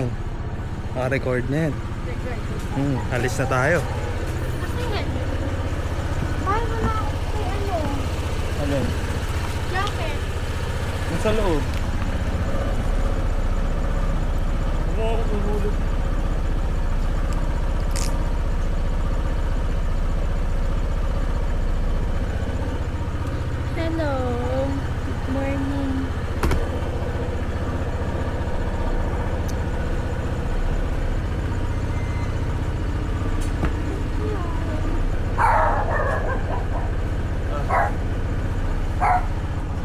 Hmm. Naka-record na yan. Hmm, alis na tayo. Ano? Alin? Jacket. Nasa loob. Huwag mo ako uhulog. Hello. Good morning.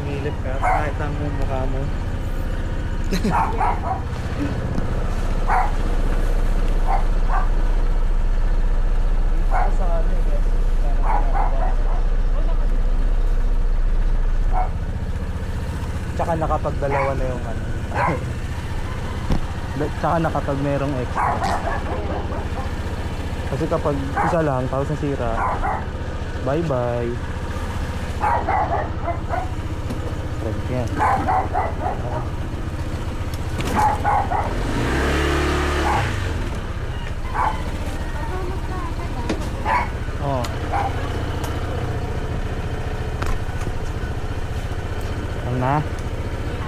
Sumilip ka, kahit ang mukha mo. sa ano eh. Tsaka nakapagdalawa na yung ano. Tsaka nakapag merong extra. Kasi kapag isa lang, tapos nasira, bye bye. Yan. Oh. Ano na?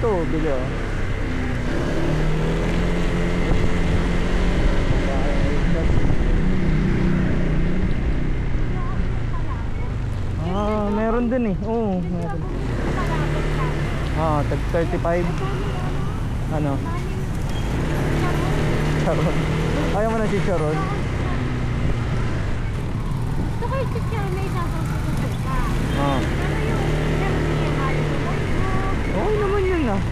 Ito, bili oh. Ah, meron din eh. Oo, meron. Ah, tag 35. Ano? Sharon. Ayaw mo na si Sharon? Ito kayo si Sharon may sasasagot ka. Ah. Pero yung Sharon niya mahal ko. Okay naman yun ah.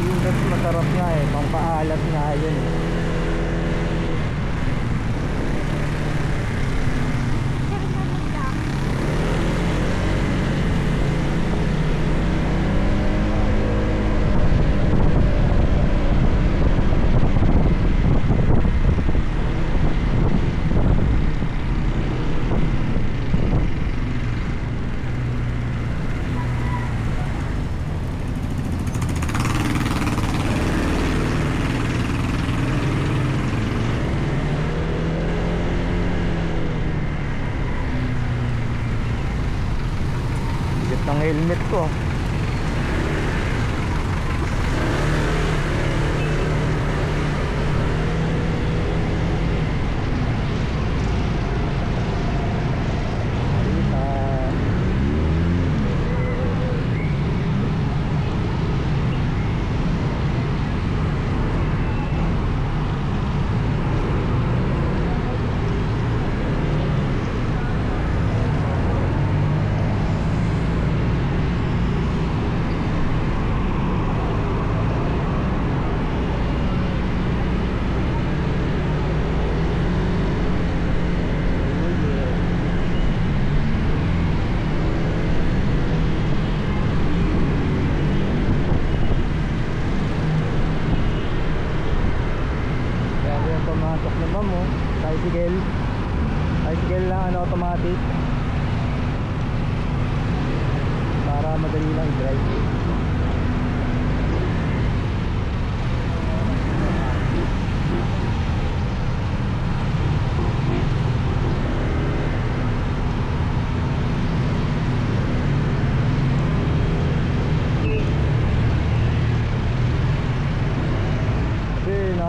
Yung mas masarap nga eh, pampaalat nga yun eh.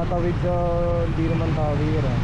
Nakatawid sa hindi naman tawir ah.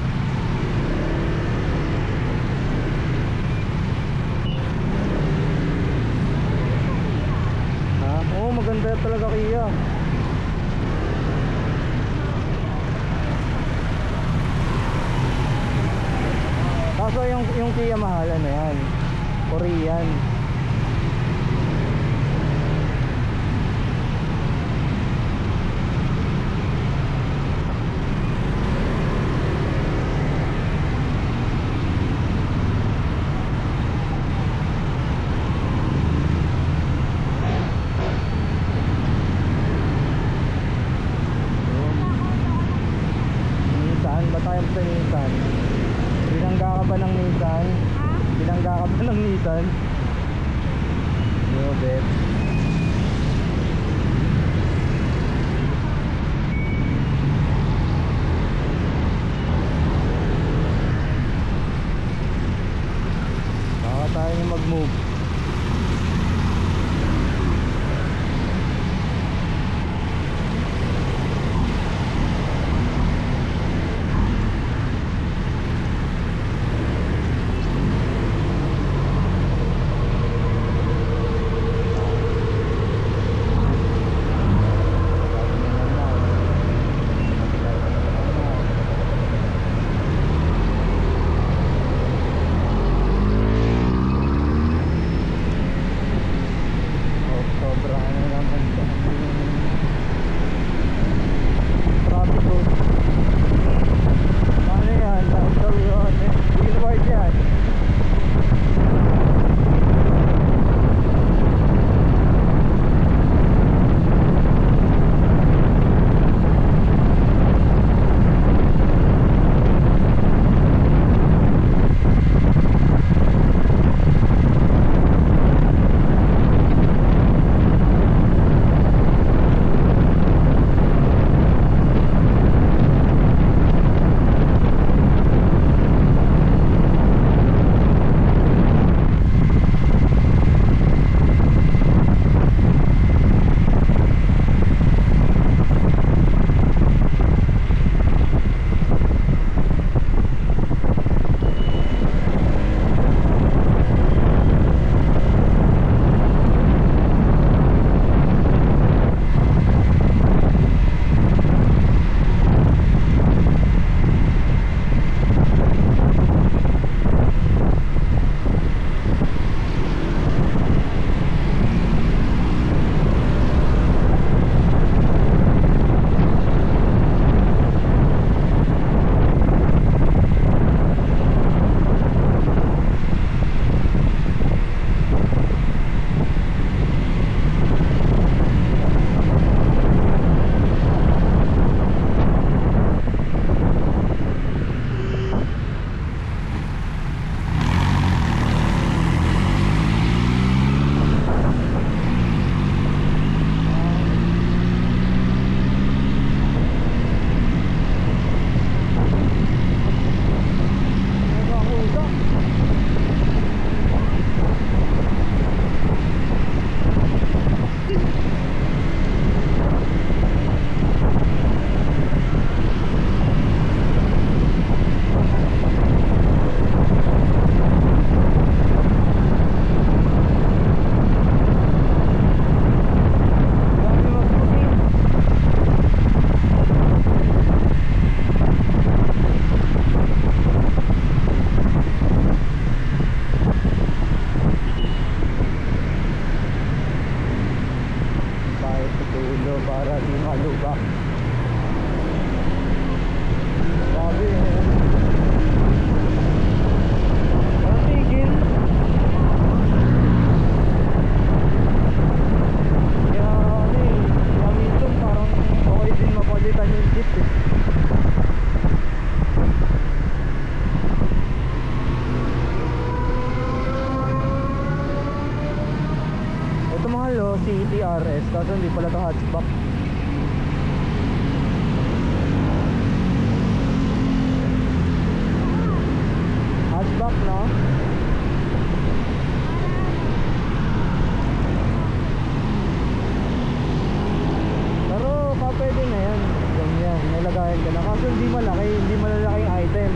basahin ka. Kaso hindi malaki, hindi malalaki item.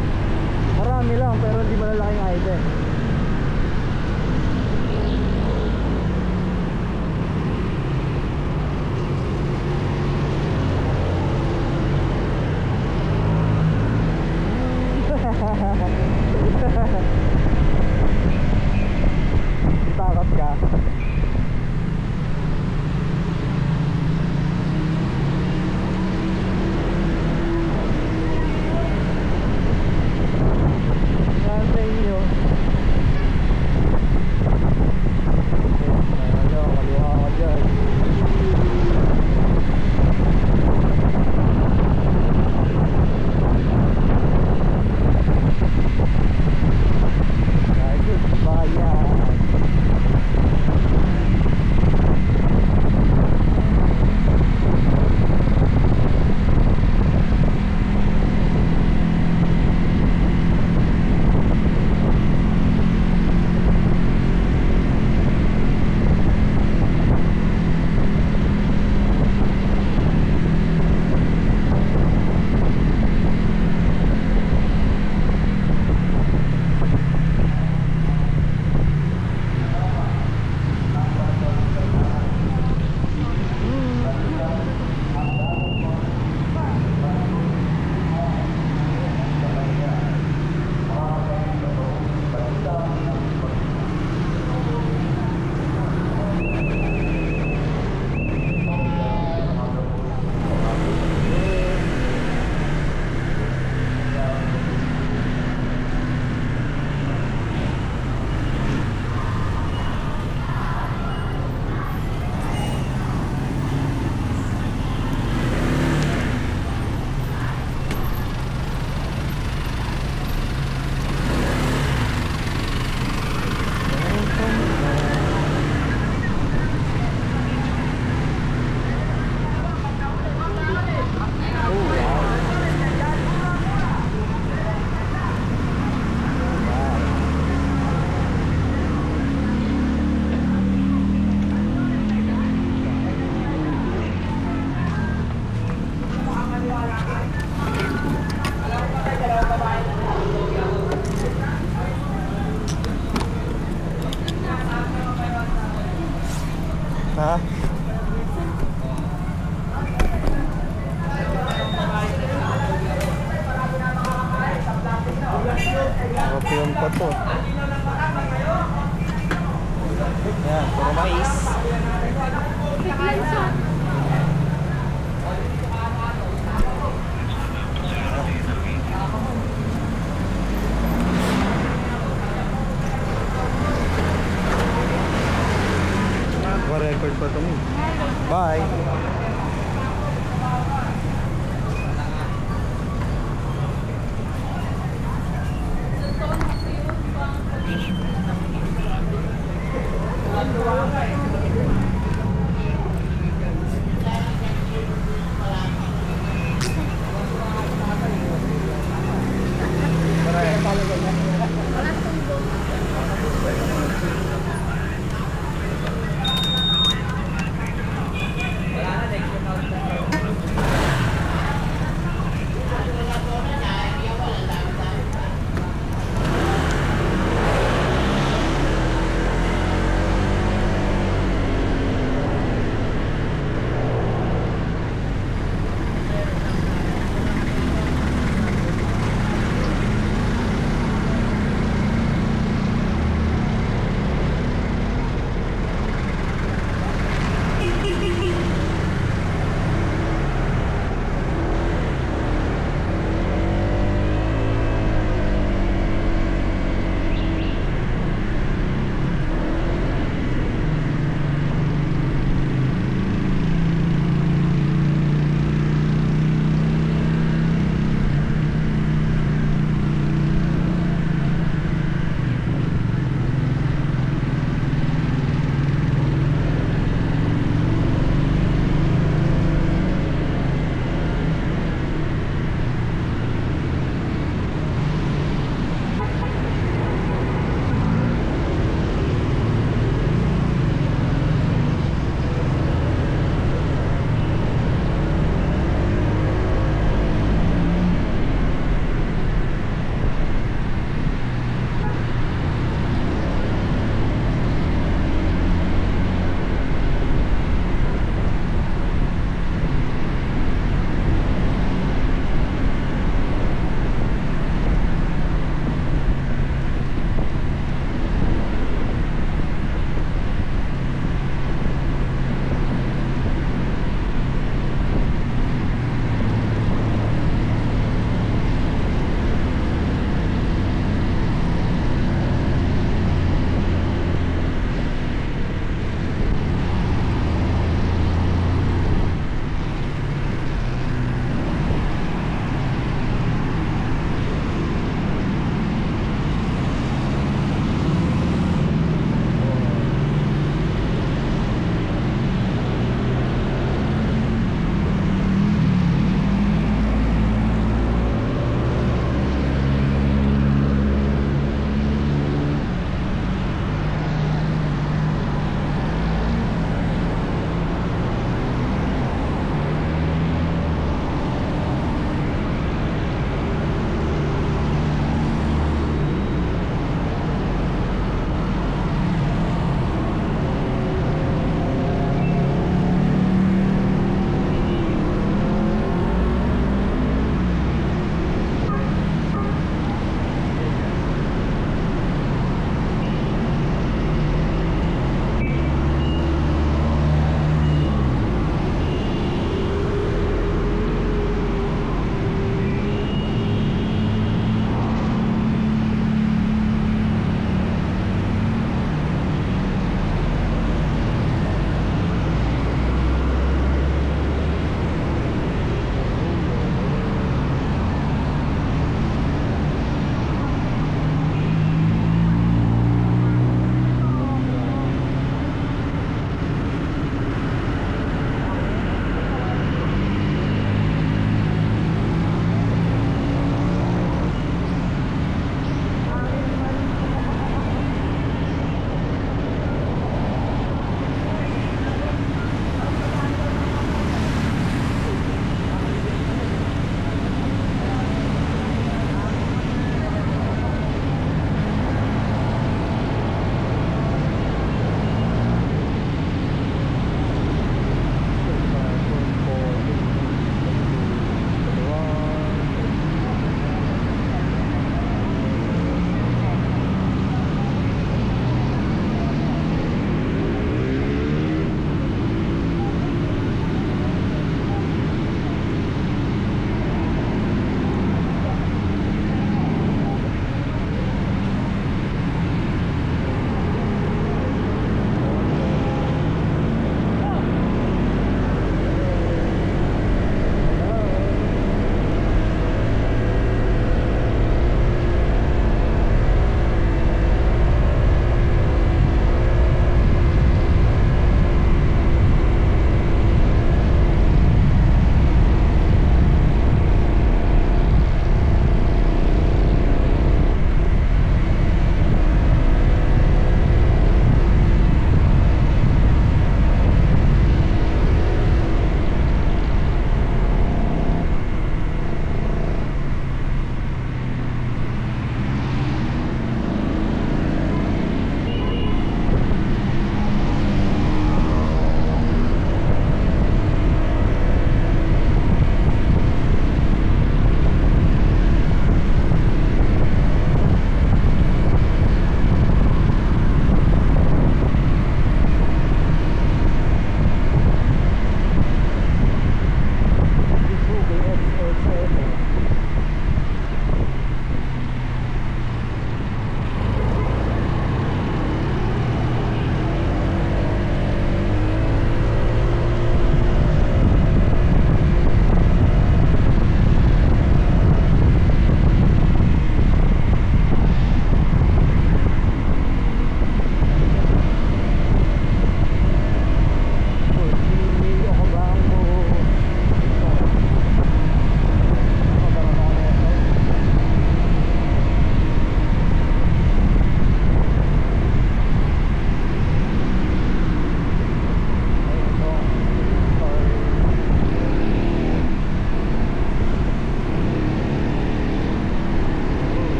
Marami lang pero hindi malalaking item.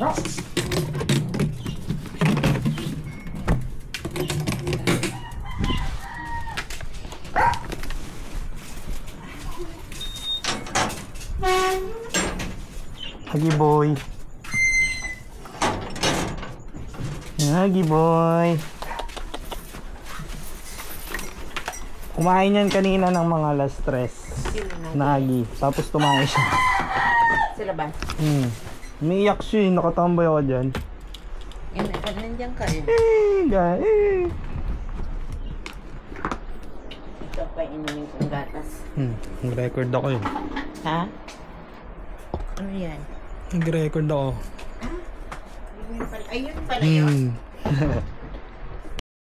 Hagi boy. Hagi boy. Kumain yan kanina ng mga last stress. Nagi. Tapos tumae siya. Sila ba? Hmm. Umiiyak siya eh. Nakatambay ako dyan. Yan, eh, nandiyan ka eh. Eh, ga- eh. Ito pa inumin kong gatas. Hmm. Nag-record ako eh. Ha? Ano yan? Nag-record ako. Ayun pala, ayun pala yun. Hmm.